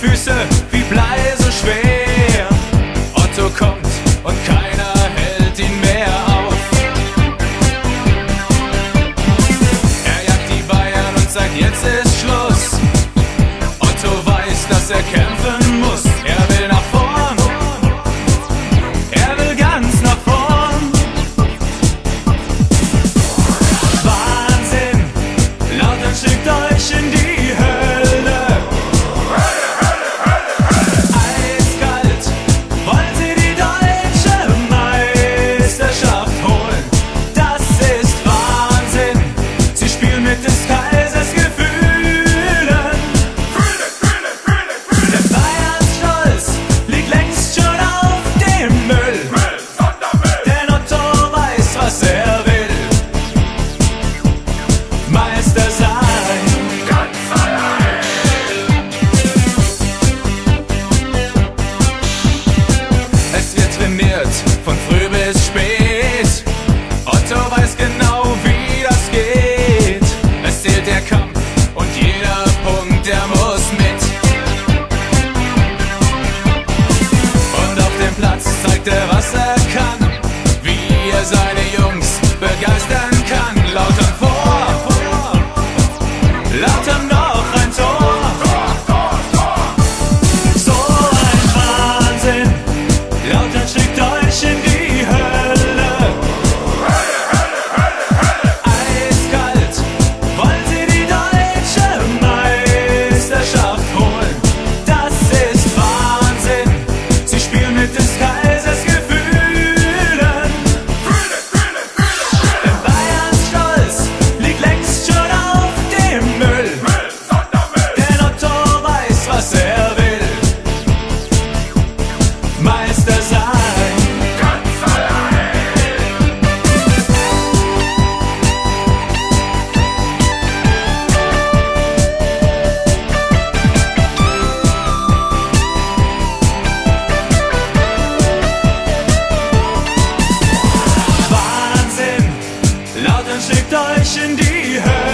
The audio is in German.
Füße wie Blei so schwer. von früher. 带神的痕。